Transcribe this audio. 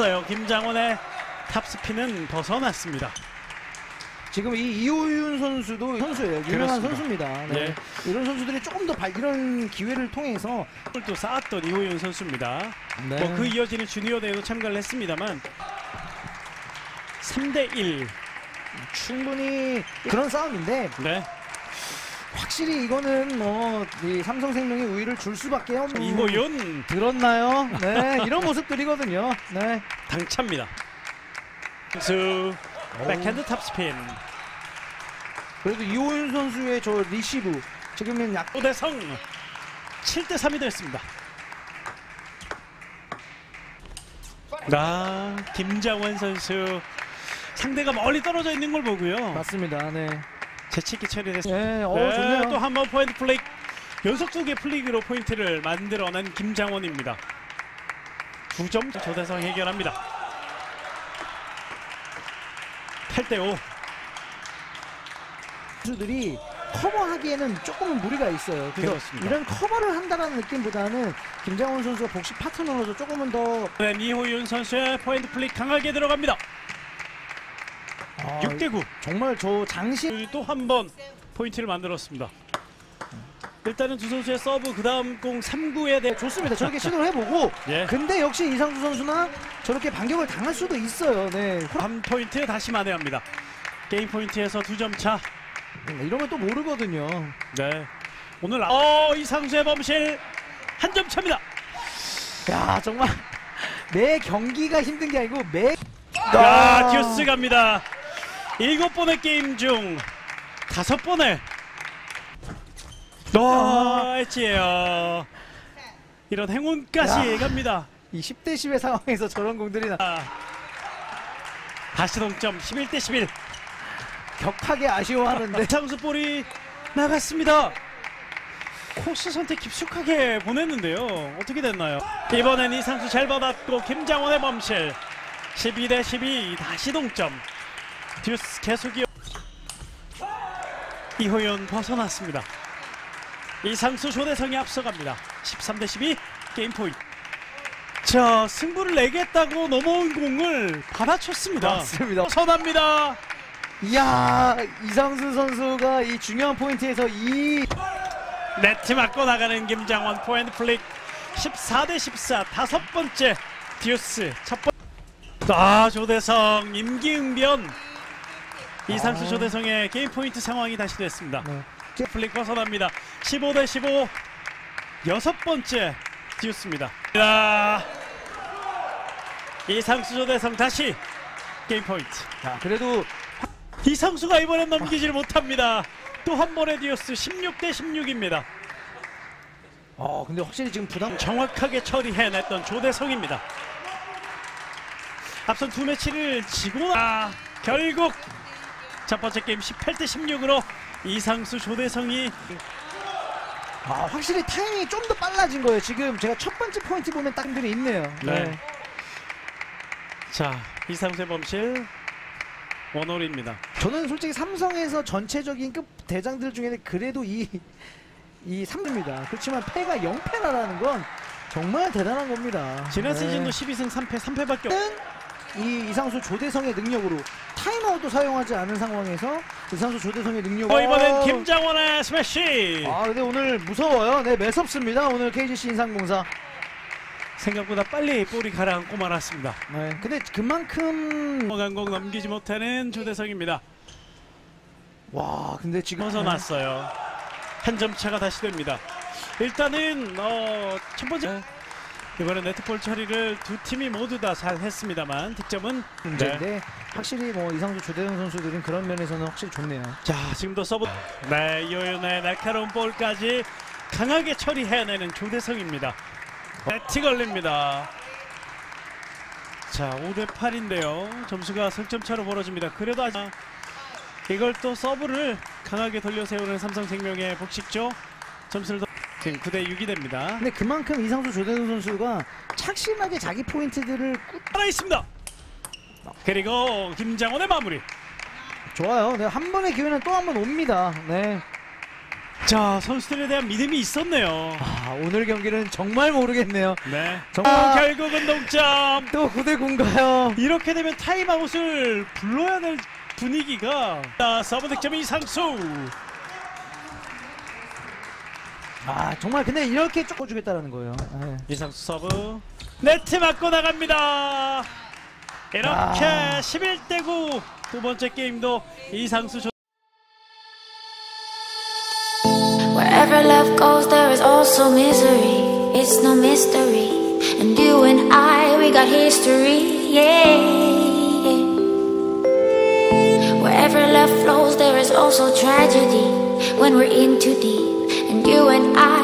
벗어났어요. 김장원의 탑스핀은 벗어났습니다. 지금 이 이호윤 선수도 선수예요. 유명한 그렇습니다. 선수입니다. 네. 예. 이런 선수들이 조금 더 발- 이런 기회를 통해서 골또 쌓았던 이호윤 선수입니다. 네. 뭐 그 이어지는 주니어 대회도 참가를 했습니다만 3대 1. 충분히 그런 싸움인데 네. 확실히 이거는 뭐 이 삼성생명이 우위를 줄 수밖에 없는 이호윤 들었나요? 네 이런 모습들이거든요. 네. 당차입니다. 수 백핸드 탑스핀. 그래도 이호윤 선수의 저 리시브 지금은 약 오대성 7대 3이 됐습니다. 나 김장원 선수 상대가 멀리 떨어져 있는 걸 보고요. 맞습니다. 네. 재치기 처리됐습니다. 네, 어 네, 좋네요. 또 한 번 포인트 플레이 연속 두 개 플레이로 포인트를 만들어낸 김장원입니다. 두점 조대성 해결합니다. 8대 5. 선수들이 커버하기에는 조금은 무리가 있어요. 그래서 그렇습니다. 이런 커버를 한다는 느낌보다는 김장원 선수가 복식 파트너로서 조금은 더 네, 이호윤 선수의 포인트 플레이 강하게 들어갑니다. 아, 6대 9. 정말 저 장신 또 한 번 포인트를 만들었습니다. 일단은 두 선수의 서브 그 다음 공 3구에 대해 좋습니다. 저렇게 시도를 해보고 예. 근데 역시 이상수 선수나 저렇게 반격을 당할 수도 있어요. 네. 한 포인트 다시 만회합니다. 게임 포인트에서 두 점 차. 이러면 또 모르거든요. 네. 오늘 아- 어 이상수의 범실 한 점 차입니다. 야 정말 매 경기가 힘든 게 아니고 매야 듀스 갑니다. 일곱 번의 게임 중 다섯 번을 와 엣지예요. 이런 행운까지 야. 갑니다. 이 10대 10의 상황에서 저런 공들이 나 아. 다시 동점 11대 11. 격하게 아쉬워하는데 이상수 볼이 나갔습니다. 코스 선택 깊숙하게 보냈는데요. 어떻게 됐나요? 이번엔 이상수 잘 받았고 김장원의 범실 12 대 12 다시 동점. 듀스 계속 이어 이호윤 벗어났습니다. 이상수 조대성이 앞서갑니다. 13대 12 게임 포인트. 자 승부를 내겠다고 넘어온 공을 받아쳤습니다. 맞습니다. 벗어납니다. 이야 이상수 선수가 이 중요한 포인트에서 이 네트 맞고 나가는 김장원 포핸드 플릭 14대 14 다섯 번째 듀스 첫 번. 아 조대성 임기응변 이상수 아. 조대성의 게임 포인트 상황이 다시 됐습니다. 네. 플릭 벗어납니다. 15 대 15 여섯 번째 듀스입니다. 자, 이상수 조대성 다시 게임 포인트. 자, 그래도 이상수가 이번엔 넘기질 못합니다. 또 한 번의 듀스 16 대 16입니다. 어 근데 확실히 지금 부담 정확하게 처리해냈던 조대성입니다. 앞선 두 매치를 지고 나 결국 첫 번째 게임 18대 16으로 이상수 조대성이 아 확실히 타이밍이 좀 더 빨라진 거예요. 지금 제가 첫 번째 포인트 보면 딱 들이 있네요. 네. 자 이상수의 범실 원홀입니다. 저는 솔직히 삼성에서 전체적인 급 대장들 중에는 그래도 이 이 3입니다. 그렇지만 패가 0패라는 건 정말 대단한 겁니다. 지난 네. 시즌도 12승 3패 3패밖에 없. 이 이상수 조대성의 능력으로 타임아웃도 사용하지 않은 상황에서 이상수 조대성의 능력으로 어, 이번엔 김장원의 스매시 아 근데 오늘 무서워요. 네 매섭습니다. 오늘 KGC 인상공사. 생각보다 빨리 볼이 가라앉고 말았습니다. 네. 근데 그만큼 강공 넘기지 못하는 조대성입니다. 와 근데 지금 벗어났어요. 한 점 차가 다시 됩니다. 일단은 어, 첫 번째 이번에 네트볼 처리를 두 팀이 모두 다 잘 했습니다만 득점은 문제인데 확실히 뭐 이상수 조대성 선수들은 그런 면에서는 확실히 좋네요. 자 지금도 서브 네 이호윤의 날카로운 볼까지 강하게 처리해내는 조대성입니다. 네트 걸립니다. 자 5대 8인데요. 점수가 석점 차로 벌어집니다. 그래도 아직 이걸 또 서브를 강하게 돌려 세우는 삼성생명의 복식조 점수를 더 지금 9대 6이 됩니다. 근데 그만큼 이상수 조대성 선수가 착실하게 자기 포인트들을 꾸... 하나 있습니다. 그리고 김장원의 마무리. 좋아요. 네, 한 번의 기회는 또 한 번 옵니다. 네. 자 선수들에 대한 믿음이 있었네요. 아, 오늘 경기는 정말 모르겠네요. 네. 정말- 어, 결국은 동점. 또 9대 9인가요? 이렇게 되면 타임아웃을 불러야 될 분위기가 자, 서브 득점 이상수. 아 정말 근데 이렇게 쪼꿔주겠다라는 거예요. 네. 이상수 서브 네트 맞고 나갑니다. 이렇게 아. 11대 9 두 번째 게임도 이상수 조... Wherever love goes, there is also misery. It's no mystery. And you and I, we got history. Yeah. Wherever love flows, there is also tragedy. When we're in too deep. And you and I,